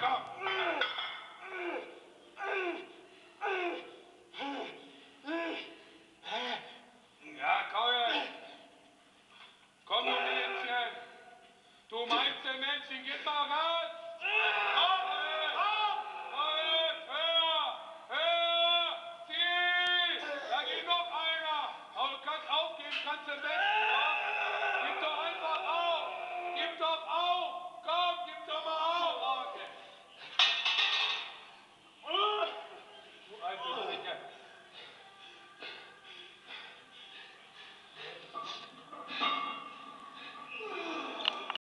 Komm Ja, Keuer! Komm, du Mädchen. Du meinst, den Menschen geht